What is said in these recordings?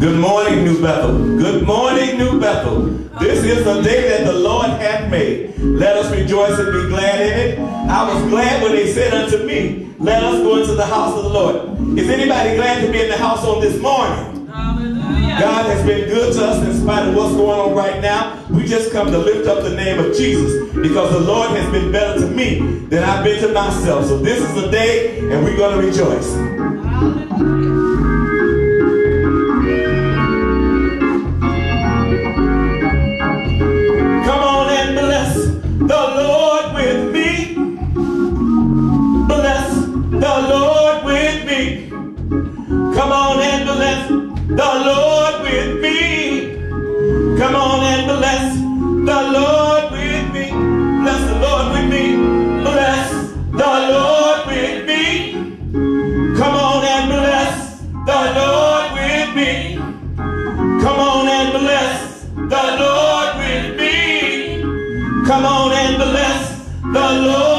Good morning, New Bethel. Good morning, New Bethel. This is the day that the Lord hath made. Let us rejoice and be glad in it. I was glad when they said unto me, Let us go into the house of the Lord. Is anybody glad to be in the house on this morning? God has been good to us in spite of what's going on right now. We just come to lift up the name of Jesus because the Lord has been better to me than I've been to myself. So this is the day and we're going to rejoice. Come the Lord with me. Come on and bless the Lord with me. Bless the Lord with me. Bless the Lord with me. Come on and bless the Lord with me. Come on and bless the Lord with me. Come on and bless the Lord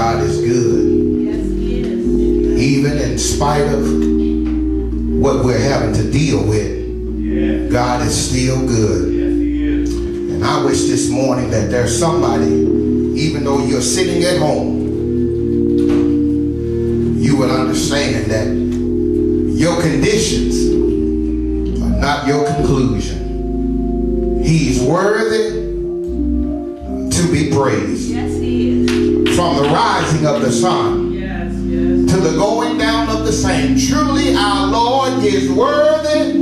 God is good. Yes, he is. Even in spite of what we're having to deal with. God is still good. Yes, he is. And I wish this morning that there's somebody, even though you're sitting at home, you would understand that your conditions are not your conclusion. He's worthy to be praised from the rising of the sun yes, yes. to the going down of the same. Truly our Lord is worthy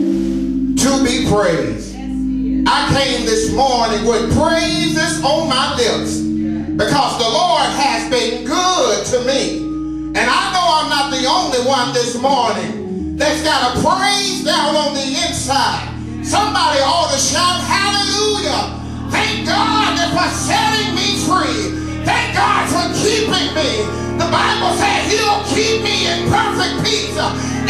to be praised. Yes, I came this morning with praises on my lips because the Lord has been good to me. And I know I'm not the only one this morning that's got a praise down on the inside. Somebody ought to shout hallelujah. Thank God for setting me free. Thank God for keeping me. The Bible says he'll keep me in perfect peace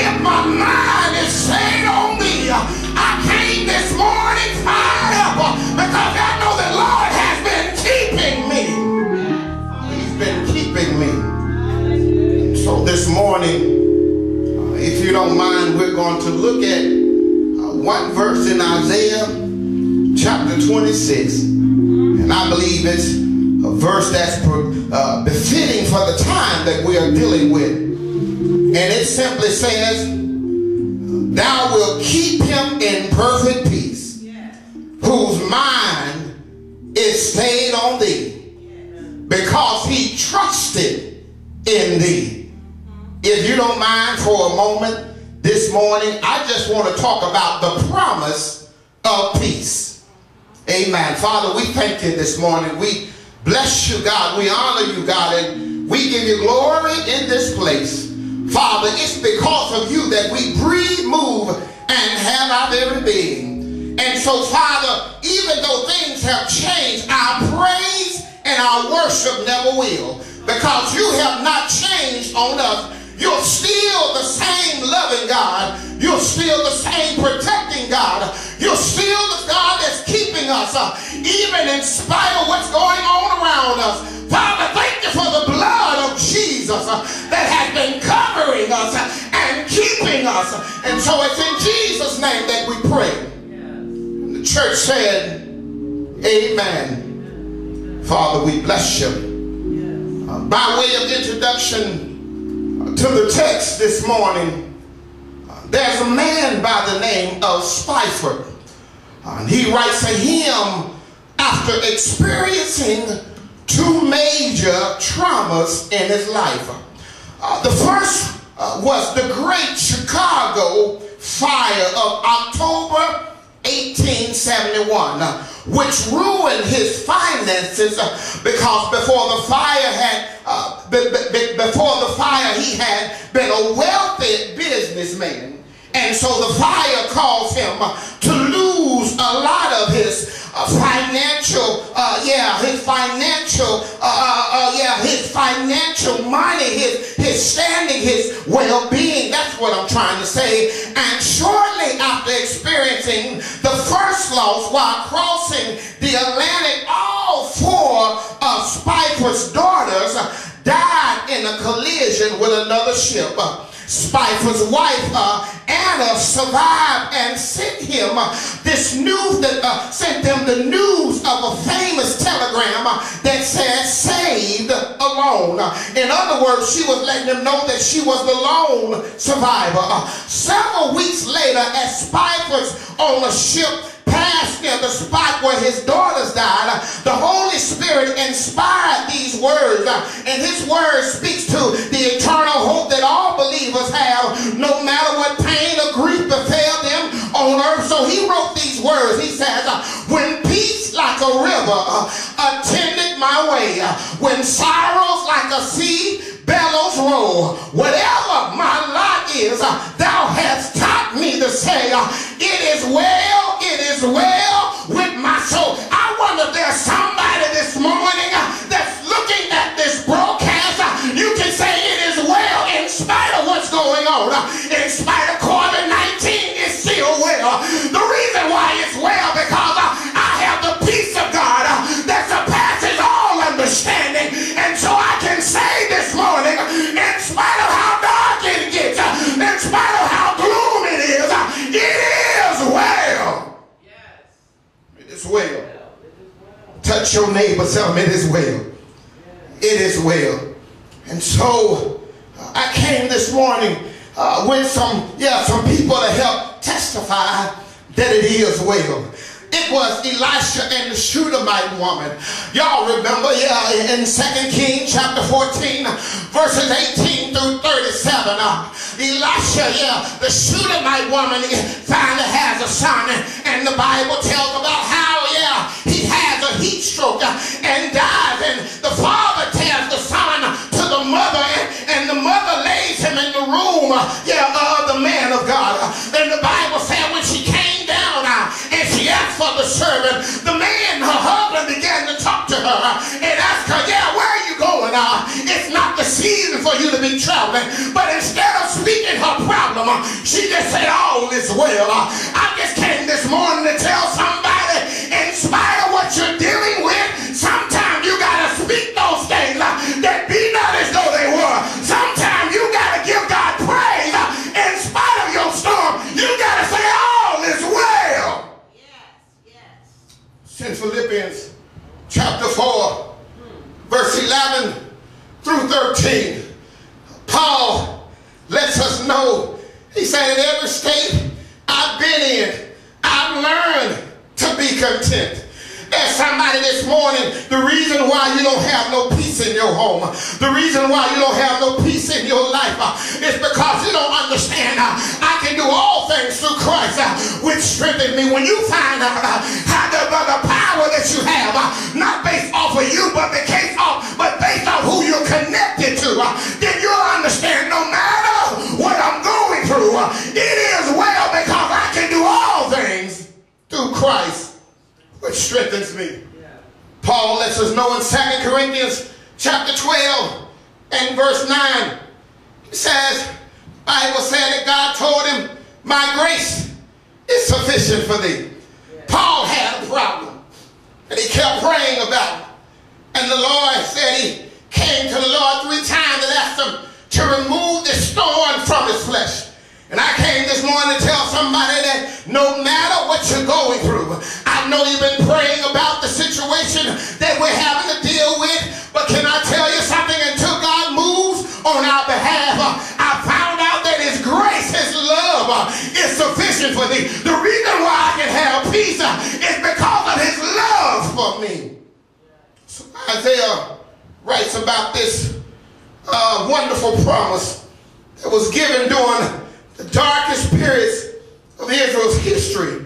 if my mind is set on me. I came this morning fired up because I know the Lord has been keeping me. He's been keeping me. So this morning, uh, if you don't mind, we're going to look at uh, one verse in Isaiah chapter 26. And I believe it's verse that's uh, befitting for the time that we are dealing with. And it simply says, Thou will keep him in perfect peace, whose mind is stayed on thee, because he trusted in thee. If you don't mind for a moment this morning, I just want to talk about the promise of peace. Amen. Father, we thank you this morning. We bless you, God. We honor you, God, and we give you glory in this place. Father, it's because of you that we breathe, move, and have our very being. And so, Father, even though things have changed, our praise and our worship never will. Because you have not changed on us you're still the same loving God. You're still the same protecting God. You're still the God that's keeping us, uh, even in spite of what's going on around us. Father, thank you for the blood of Jesus uh, that has been covering us uh, and keeping us. And so it's in Jesus' name that we pray. And the church said, Amen. Father, we bless you. Uh, by way of introduction, to the text this morning, there's a man by the name of Spafford. Uh, and he writes a hymn after experiencing two major traumas in his life. Uh, the first uh, was the Great Chicago Fire of October 1871, uh, which ruined his finances uh, because before the fire had uh, be, be, before the fire he had been a wealthy businessman, and so the fire caused him uh, to lose a lot of his financial, uh, yeah, his financial, uh, uh, uh, yeah, his financial money, his, his standing, his well-being. That's what I'm trying to say. And shortly after experiencing the first loss while crossing the Atlantic, all four of Spafford's daughters died in a collision with another ship. Spafford's wife uh, Anna survived and sent him uh, this news that uh, sent them the news of a famous telegram uh, that said saved alone. in other words, she was letting them know that she was the lone survivor. Uh, several weeks later, as Spafford's on a ship near the spot where his daughters died, the Holy Spirit inspired these words, and his word speaks to the eternal hope that all believers have, no matter what pain or grief befell them on earth. So he wrote these words. He says, when peace like a river attended my way, when sorrows like a sea bellows roll, whatever my lot is, thou hast taught me to say, it is well is well with my soul. I wonder if there's somebody this morning uh, that's looking at this broadcast. Uh, you can say it is well in spite of what's going on. Uh, in spite of COVID-19, it's still well. Neighbor, tell him it is well. It is well. And so I came this morning uh, with some, yeah, some people to help testify that it is well. It was Elisha and the Shunammite woman. Y'all remember, yeah, in 2 Kings chapter 14, verses 18 through 37. Uh, Elisha, yeah, the Shunammite woman finally has a son. And the Bible tells about how, yeah, he has a heat stroke and dies. And the father tells the son to the mother, and, and the mother lays him in the room, yeah, of the man of God. And the Bible said when she came down uh, and she asked for the servant, the man, her husband, began to talk to her and ask her, yeah, where are you going? Uh, it's not the season for you to be traveling. But instead of speaking her problem, she just said, all is well. I just came this morning to tell somebody, to the Lord three times and asked him to remove this thorn from his flesh. And I came this morning to tell somebody that no matter what you're going through, I know you've been praying about the situation that we're having to deal with, but can I tell you something? Until God moves on our behalf, I found out that His grace, His love is sufficient for thee. The reason why I can have peace is because of His love for me. So Isaiah writes about this uh, wonderful promise that was given during the darkest periods of Israel's history.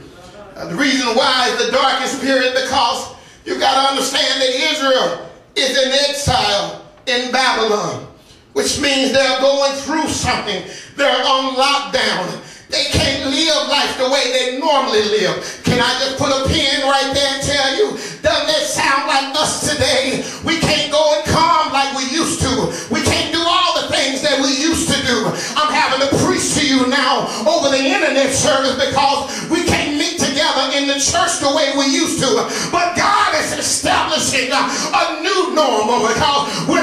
Uh, the reason why is the darkest period because you got to understand that Israel is in exile in Babylon, which means they're going through something. They're on lockdown. They can't live life the way they normally live. Can I just put a pin right there and tell you, doesn't that sound like us today? We can't go and come like we used to. We can't do all the things that we used to do. I'm having to preach to you now over the internet service because we can't meet together in the church the way we used to. But God is establishing a new normal because we're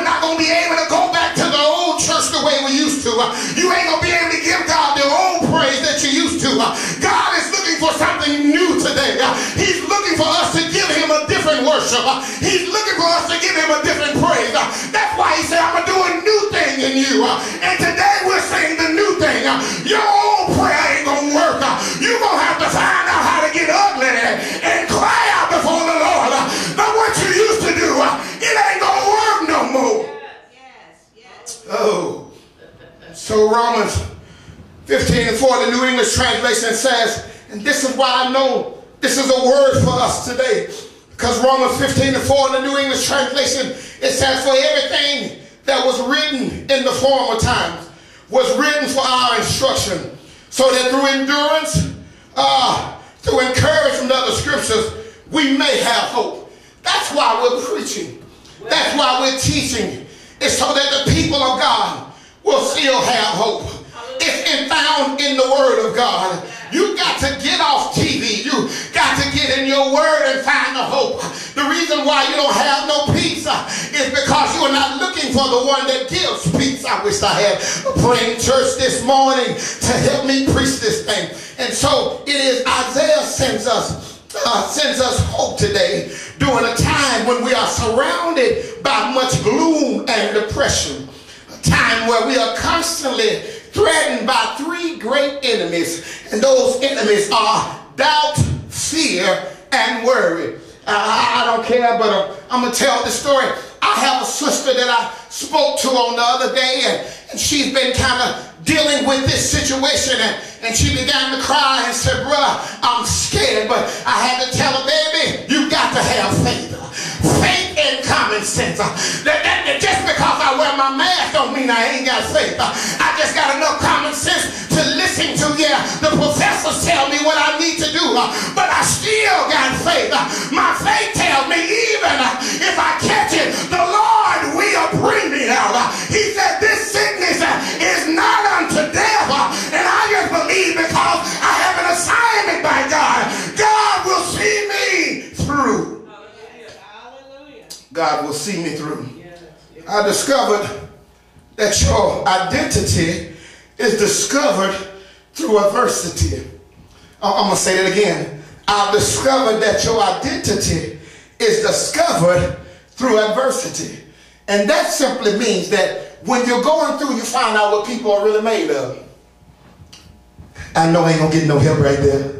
today. He's looking for us to give him a different worship. He's looking for us to give him a different praise. That's why he said, I'm going to do a new thing in you. And today we're saying the new thing. Your old prayer ain't going to work. You're going to have to find out how to get ugly and cry out before the Lord. But what you used to do, it ain't going to work no more. Yes, yes. Oh. So Romans 15 and 4, the New English translation says, and this is why I know this is a word for us today. Because Romans 15 and 4 in the New English translation, it says, for everything that was written in the former times was written for our instruction, so that through endurance, uh, through encouragement of the scriptures, we may have hope. That's why we're preaching. That's why we're teaching. It's so that the people of God will still have hope. It's found in the Word of God. You got to get off TV. You got to get in your word and find the hope. The reason why you don't have no peace is because you are not looking for the one that gives peace. I wish I had a praying church this morning to help me preach this thing. And so it is Isaiah sends us uh, sends us hope today during a time when we are surrounded by much gloom and depression. A time where we are constantly threatened by three great enemies, and those enemies are doubt, fear, and worry. Uh, I don't care, but uh, I'm going to tell the story. I have a sister that I spoke to on the other day, and, and she's been kind of dealing with this situation, and, and she began to cry and said, Brother, I'm scared, but I had to tell her, baby, you got to have faith. Faith common sense. That, that just because I wear my mask don't mean I ain't got faith. I just got enough common sense to listen to, yeah, the professors tell me what I need to do, but I still got faith. My faith tells me even if I catch it, the Lord will bring me out. He said this sickness is not unto death, God will see me through. I discovered that your identity is discovered through adversity. I'm going to say it again. I've discovered that your identity is discovered through adversity. And that simply means that when you're going through, you find out what people are really made of. I know I ain't going to get no help right there.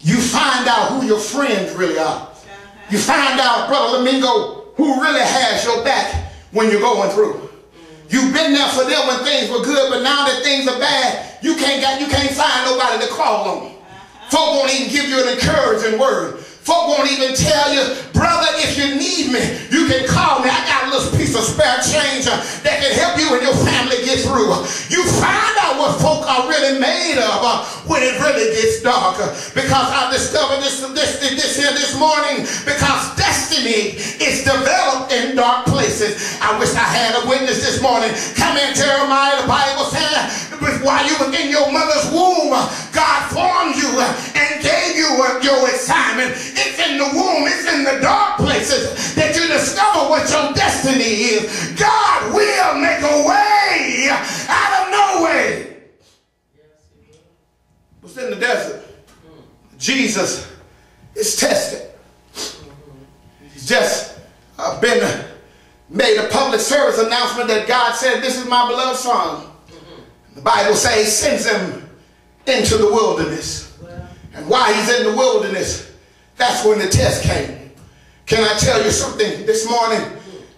You find out who your friends really are. You find out, Brother Lamingo, who really has your back when you're going through. You've been there for them when things were good, but now that things are bad, you can't got you can't find nobody to call on. Folk won't even give you an encouraging word. Folk won't even tell you, brother, if you need me, you can call me. I got a little piece of spare change uh, that can help you and your family get through. Uh, you find out what folk are really made of uh, when it really gets dark. Uh, because I discovered this, this, this here this morning because destiny is developed in dark places. I wish I had a witness this morning. Come in, Jeremiah, the Bible said, while you were in your mother's womb, uh, God formed you and gave you your assignment. It's in the womb, it's in the dark places that you discover what your destiny is. God will make a way out of no way. Was in the desert. Jesus is tested. He's just uh, been made a public service announcement that God said, This is my beloved son. The Bible says sends him into the wilderness. And while he's in the wilderness, that's when the test came. Can I tell you something this morning?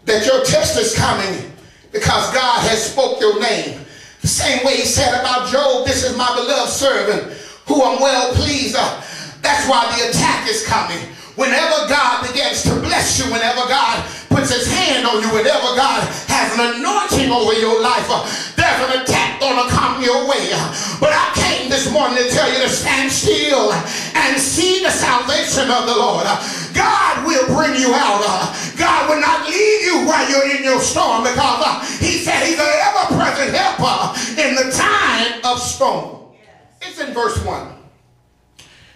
That your test is coming because God has spoke your name. The same way he said about Job, this is my beloved servant who I'm well pleased. That's why the attack is coming. Whenever God begins to bless you, whenever God puts his hand on you, whenever God has an anointing over your life, uh, there's an attack gonna come your way. But I came this morning to tell you to stand still and see the salvation of the Lord. God will bring you out. God will not leave you while you're in your storm because uh, he said he's an ever-present helper in the time of storm. It's in verse 1.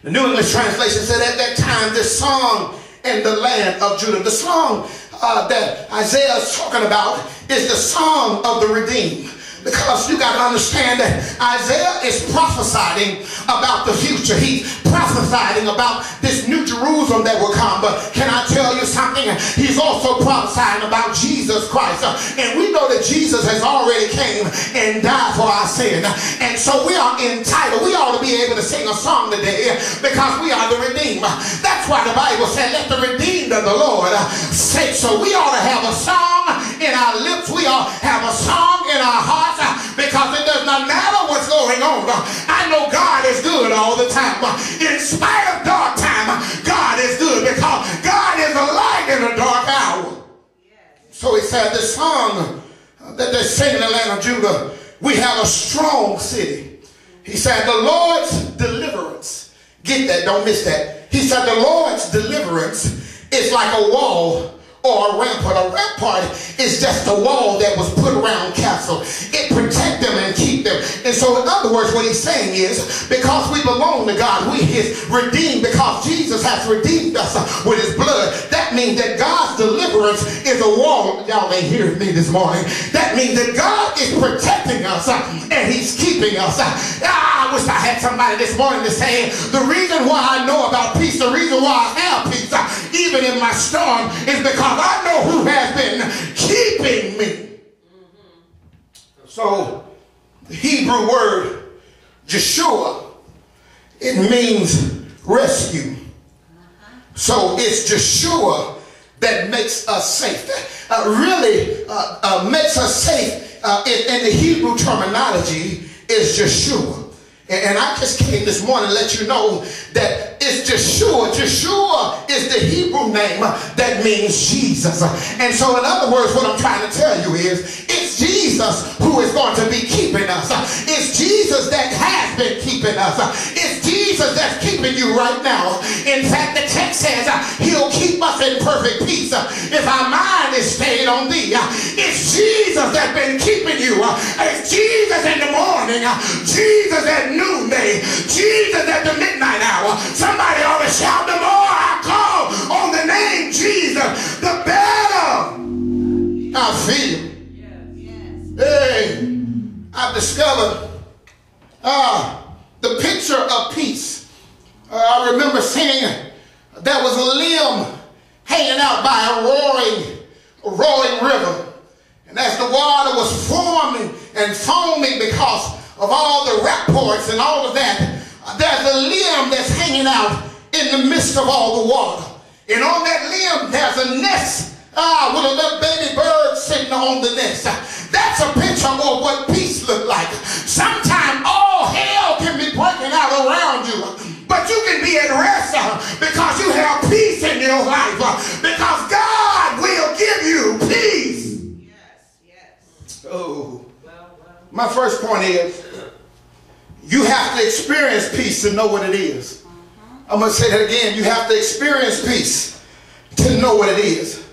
The New English Translation said at that time this song in the land of Judah. The song uh, that Isaiah is talking about is the song of the redeemed. Because you got to understand that Isaiah is prophesying about the future. He's prophesying about this new Jerusalem that will come. But can I tell you something? He's also prophesying about Jesus Christ. And we know that Jesus has already came and died for our sin. And so we are entitled. We ought to be able to sing a song today because we are the redeemed. That's why the Bible said, let the redeemed of the Lord say so. We ought to have a song in our lips. We all have a song in our heart uh, because it does not matter what's going on. Uh, I know God is good all the time. Uh, in spite of dark time, God is good because God is a light in a dark hour. So he said this song that they sing in the land of Judah, we have a strong city. He said the Lord's deliverance. Get that, don't miss that. He said the Lord's deliverance is like a wall or a rampart. A rampart is just a wall that was put around castle. It protect them and keep them. And so in other words, what he's saying is because we belong to God, we is redeemed because Jesus has redeemed us with his blood. That means that God's deliverance is a wall. Y'all ain't hearing me this morning. That means that God is protecting us uh, and he's keeping us. Uh, ah, I wish I had somebody this morning to say the reason why I know about peace, the reason why I have peace, uh, even in my storm, is because I know who has been keeping me. So, the Hebrew word Yeshua, it means rescue. So it's Yeshua that makes us safe. Uh, really uh, uh, makes us safe uh, in, in the Hebrew terminology is Yeshua. And I just came this morning to let you know that it's Yeshua. Yeshua is the Hebrew name that means Jesus. And so in other words, what I'm trying to tell you is it's Jesus who is going to be keeping us. It's Jesus that has been keeping us. It's Jesus that's keeping you right now. In fact, the text says he'll keep us in perfect peace if our mind is stayed on thee. It's Jesus that's been keeping you. It's Jesus in the morning. Jesus at noonday. Jesus at the midnight hour. Somebody ought to shout the more I call on the name Jesus, the better I feel. Hey, I've discovered uh, the picture of peace. Uh, I remember seeing there was a limb hanging out by a roaring, roaring river. And as the water was forming and foaming because of all the rapports and all of that, there's a limb that's hanging out in the midst of all the water. And on that limb, there's a nest ah, with a little baby bird sitting on the nest. That's a picture of what peace look like. Sometimes all hell can be breaking out around you. But you can be at rest uh, because you have peace in your life. Uh, because God will give you peace. Yes, yes. Oh. My first point is you have to experience peace to know what it is. I'm going to say that again. You have to experience peace to know what it is.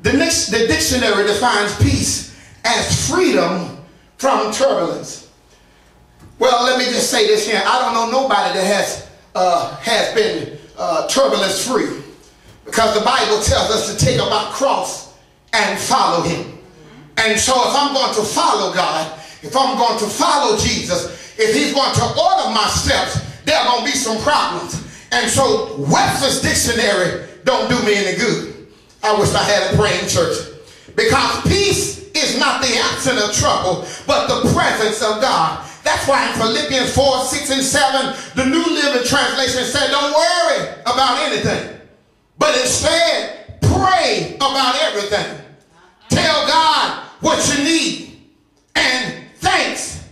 The, next, the dictionary defines peace as freedom from turbulence. Well, let me just say this here. I don't know nobody that has, uh, has been uh, turbulence free because the Bible tells us to take up our cross and follow him. And so if I'm going to follow God, if I'm going to follow Jesus, if he's going to order my steps, there are going to be some problems. And so Webster's dictionary don't do me any good. I wish I had a praying church. Because peace is not the absence of trouble, but the presence of God. That's why in Philippians 4, 6, and 7, the New Living Translation said, don't worry about anything. But instead, pray about everything. Tell God what you need and thanks.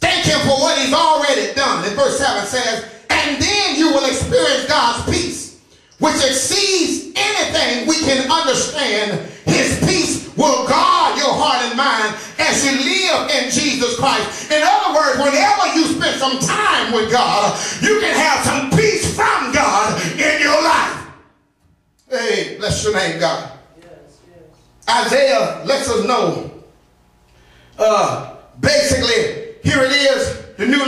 Thank him for what he's already done. In verse 7 says, and then you will experience God's peace, which exceeds anything we can understand. His peace will guard your heart and mind as you live in Jesus Christ. In other words, whenever you spend some time with God, you can have some peace from God in your life. Hey, bless your name, God. Isaiah lets us know. Uh, basically, here it is. The New,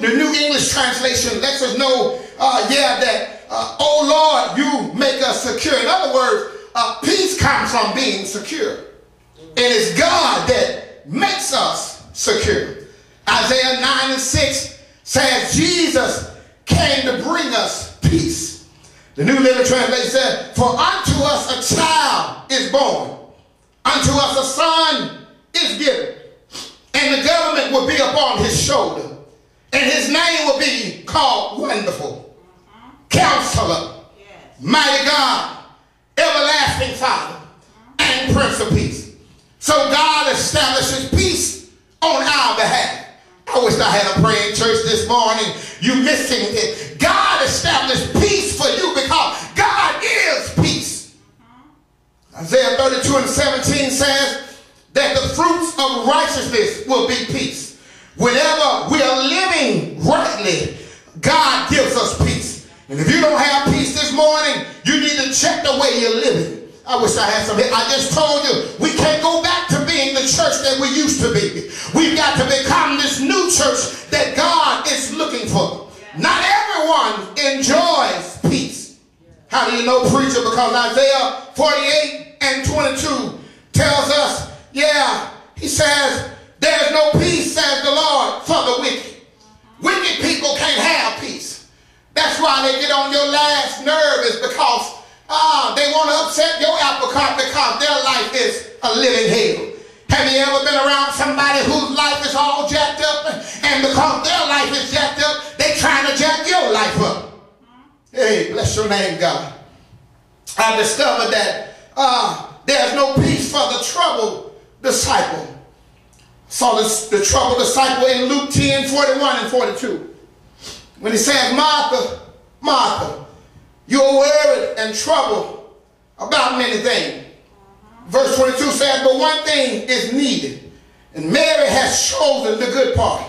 the New English translation lets us know, uh, yeah, that, uh, oh Lord, you make us secure. In other words, uh, peace comes from being secure. And it's God that makes us secure. Isaiah 9 and 6 says Jesus came to bring us peace. The New Living Translation said, For unto us a child is born, unto us a son is given and the government will be upon his shoulder. And his name will be called Wonderful. Counselor, yes. Mighty God, Everlasting Father, and Prince of Peace. So God establishes peace on our behalf. I wish I had a praying church this morning. You missing it. God established peace for you because God is peace. Isaiah 32 and 17 says, that the fruits of righteousness will be peace. Whenever we are living rightly, God gives us peace. And if you don't have peace this morning, you need to check the way you're living. I wish I had some. I just told you we can't go back to being the church that we used to be. We've got to become this new church that God is looking for. Not everyone enjoys peace. How do you know, preacher? Because Isaiah 48 and 22 tells us yeah, he says, there's no peace, says the Lord, for the wicked. Wicked people can't have peace. That's why they get on your last nerve is because uh, they want to upset your apple cart because their life is a living hell. Have you ever been around somebody whose life is all jacked up and because their life is jacked up, they trying to jack your life up? Hey, bless your name, God. I discovered that uh, there's no peace for the trouble disciple. Saw this, the troubled disciple in Luke 10, 41 and 42. When he says, Martha, Martha, you're worried and troubled about many things. Verse 22 says, but one thing is needed. And Mary has chosen the good part,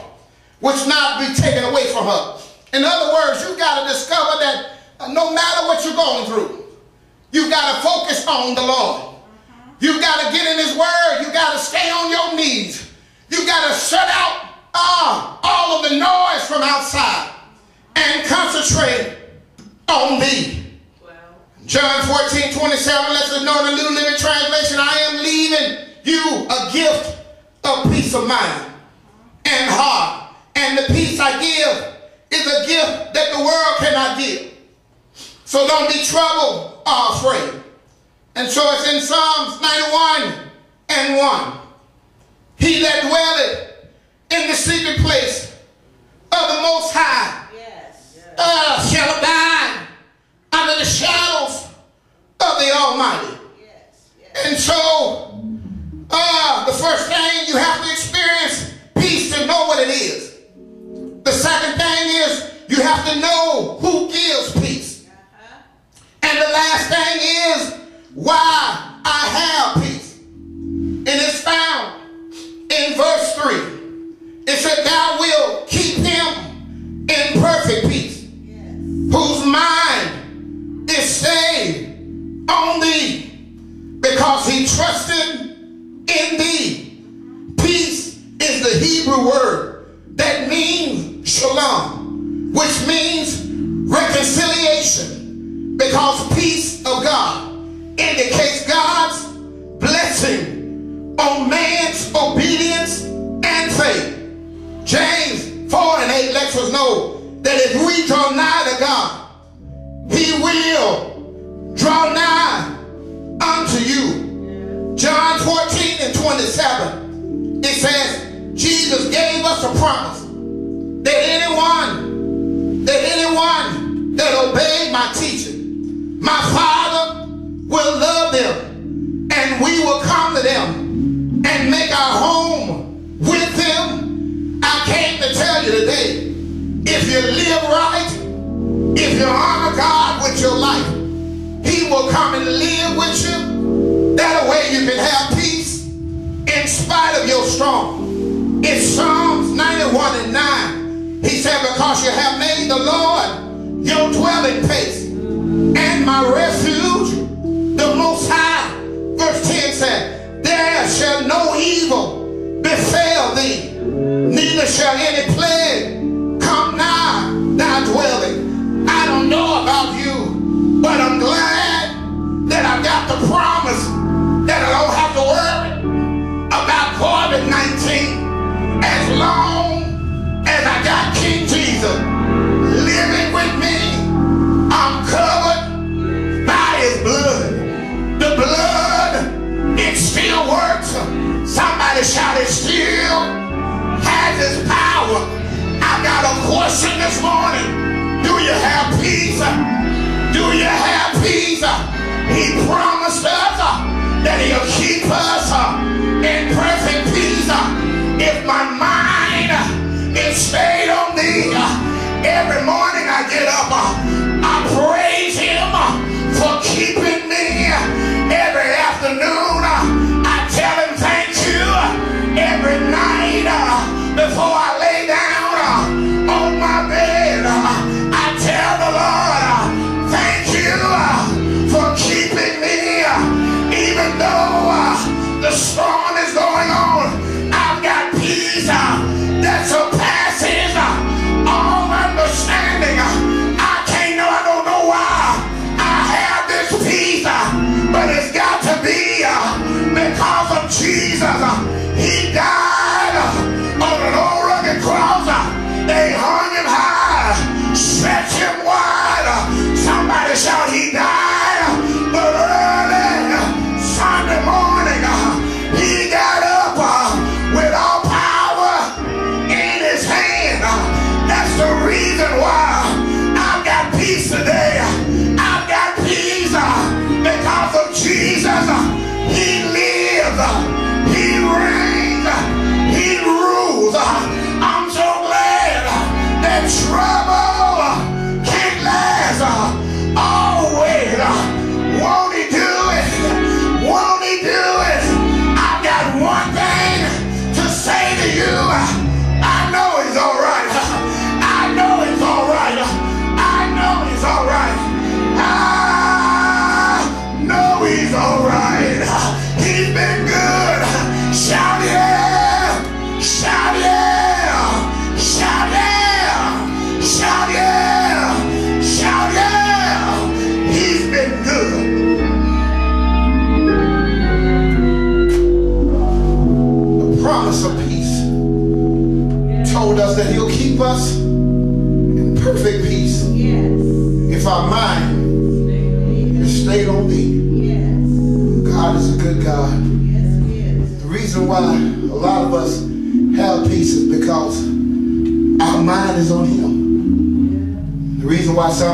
which not be taken away from her. In other words, you've got to discover that no matter what you're going through, you've got to focus on the Lord. You got to get in his word. You've got to stay on your knees. You've got to shut out uh, all of the noise from outside and concentrate on me. John 14, 27 lets in the New Living Translation, I am leaving you a gift of peace of mind and heart. And the peace I give is a gift that the world cannot give. So don't be troubled or afraid. And so it's in Psalms 91 and 1. He that dwelleth in the secret place of the Most High yes. Uh, shall abide under the shadows of the Almighty. Yes. Yes. And so uh, the first thing you have to experience peace to know what it is. The second thing is you have to know who gives peace. Uh-huh. And the last thing is why I have peace. And it's found in verse 3. It said, Thou will keep him in perfect peace, yes. whose mind is stayed on thee, because he trusted in thee. Peace is the Hebrew word that means shalom, which means reconciliation, because peace this morning. Do you have peace? Do you have peace? He promised us that he'll keep us in perfect peace if my mind is stayed on thee. Every morning I get up, I praise him for keeping me. Every afternoon though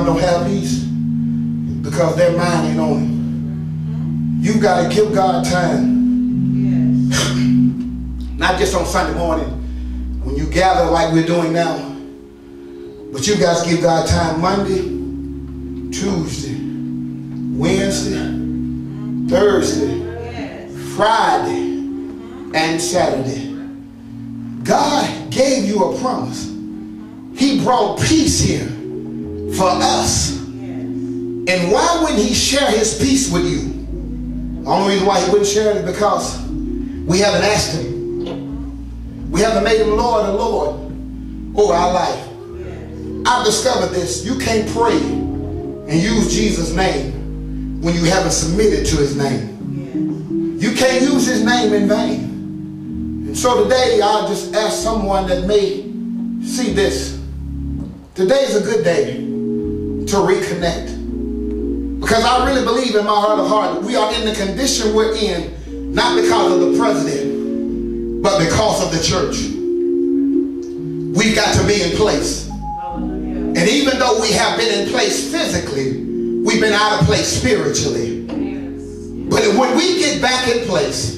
don't have peace because their mind ain't on him. You got to give God time. Not just on Sunday morning when you gather like we're doing now. But you guys give God time Monday, Tuesday, Wednesday, Thursday, Friday, and Saturday. God gave you a promise. He brought peace here for us. And why wouldn't he share his peace with you? The only reason why he wouldn't share it is because we haven't asked him. We haven't made him Lord or Lord over our life. I've discovered this. You can't pray and use Jesus' name when you haven't submitted to his name. You can't use his name in vain. And so today I'll just ask someone that may see this. Today is a good day to reconnect. Because I really believe in my heart of heart that we are in the condition we're in, not because of the president, but because of the church. We've got to be in place. And even though we have been in place physically, we've been out of place spiritually. But when we get back in place,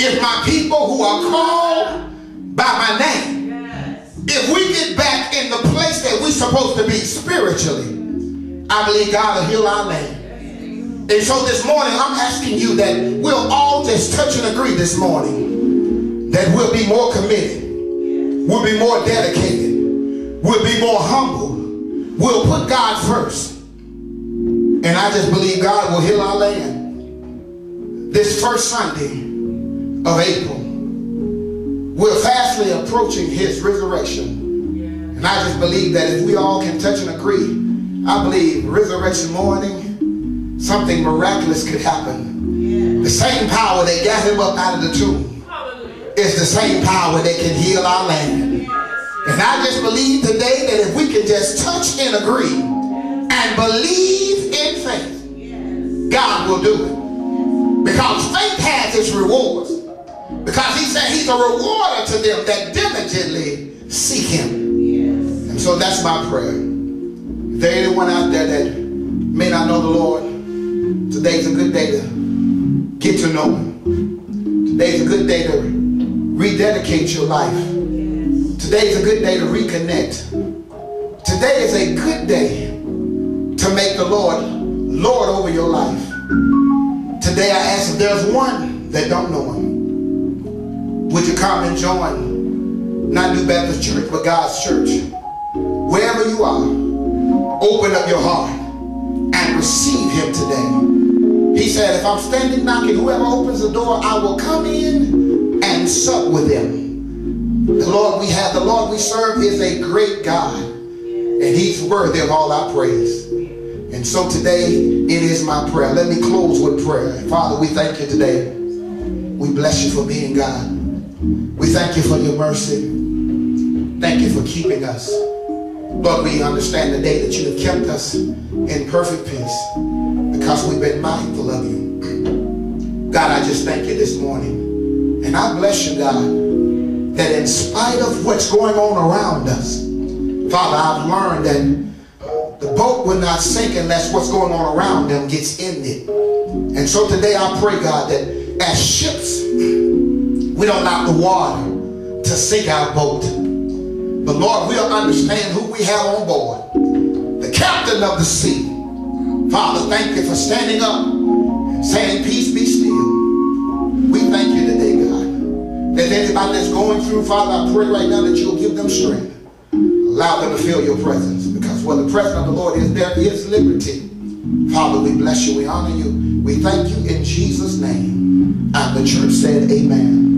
If my people who are called by my name, if we get back in the place that we're supposed to be spiritually, I believe God will heal our land. And so this morning, I'm asking you that we'll all just touch and agree this morning that we'll be more committed, we'll be more dedicated, we'll be more humble, we'll put God first. And I just believe God will heal our land. This first Sunday of April, we're fastly approaching his resurrection. And I just believe that if we all can touch and agree, I believe resurrection morning, something miraculous could happen. The same power that got him up out of the tomb is the same power that can heal our land. And I just believe today that if we can just touch and agree and believe in faith, God will do it. Because faith has its rewards. Because he said he's a rewarder to them that diligently seek him. And so that's my prayer. There anyone out there that may not know the Lord, today's a good day to get to know Him. Today's a good day to rededicate your life. Today's a good day to reconnect. Today is a good day to make the Lord Lord over your life. Today I ask if there's one that don't know Him. Would you come and join not New Baptist Church, but God's church? Wherever you are, open up your heart and receive him today. He said, if I'm standing knocking, whoever opens the door, I will come in and sup with them. The Lord we have, the Lord we serve is a great God. And he's worthy of all our praise. And so today, it is my prayer. Let me close with prayer. Father, we thank you today. We bless you for being God. We thank you for your mercy. Thank you for keeping us. Lord, we understand the day that you have kept us in perfect peace because we've been mindful of you. God, I just thank you this morning. And I bless you, God, that in spite of what's going on around us, Father, I've learned that the boat will not sink unless what's going on around them gets in it. And so today I pray, God, that as ships, we don't allow the water to sink our boat. But Lord, we'll understand who we have on board. The captain of the sea. Father, thank you for standing up, saying, Peace be still. We thank you today, God. That anybody that's going through, Father, I pray right now that you'll give them strength. Allow them to feel your presence. Because where the presence of the Lord is, there is liberty. Father, we bless you. We honor you. We thank you in Jesus' name. And the church said, Amen.